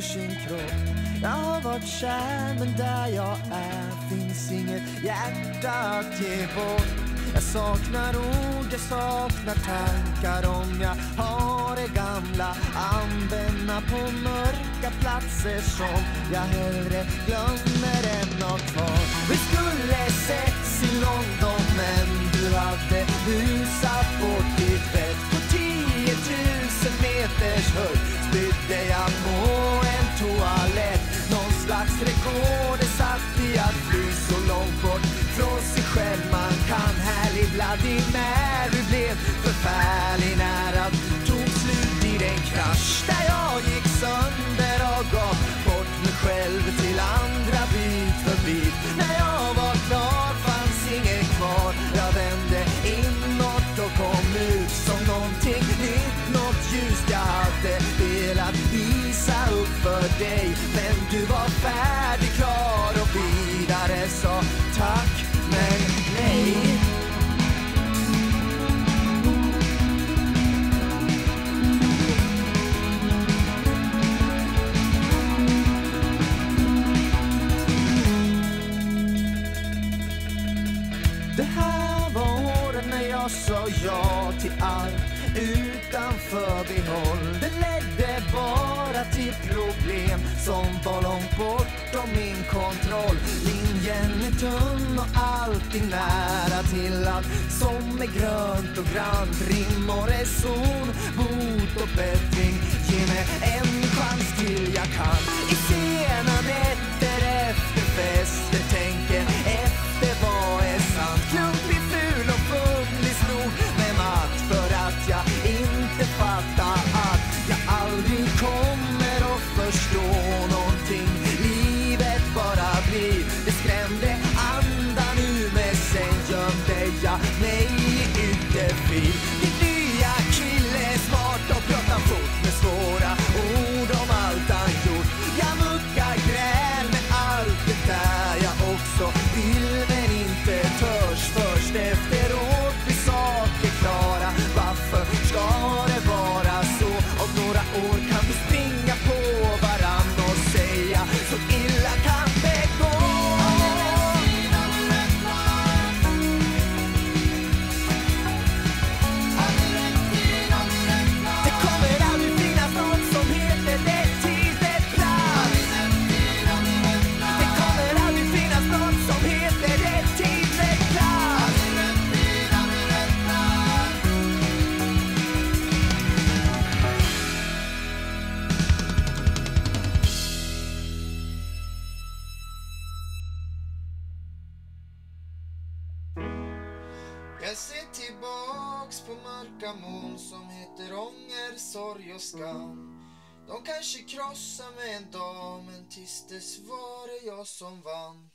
ur sin kropp. Jag har varit kär men där jag är finns inget hjärta att ge bort. Jag saknar ord, jag saknar tankar. Om jag har det gamla Använda på mörka platser som jag hellre glömmer än har kvar. Vi skulle setts i London men dig när du blev förfärlig när allt tog slut i den krasch där jag gick sönder och gav bort mig själv till andra bit för bit. När jag var klar fanns inget kvar. Jag vände inåt och kom ut som någonting nytt. Något ljust jag hade velat visa upp för dig. Men du var färdig, klar och vidare sa tack Det här var åren när jag sa ja till allt utan förbehåll. Det ledde bara till problem som var långt bortom min kontroll. Linjen är tunn och alltid nära till allt som är grönt och grant. Rim och reson, bot och bättring. Ge mig en chans till jag kan. I scenen be Jag ser tillbaks på mörka moln som heter ånger, sorg och skam. De kanske krossar mig en dag men tills dess var det jag som vann.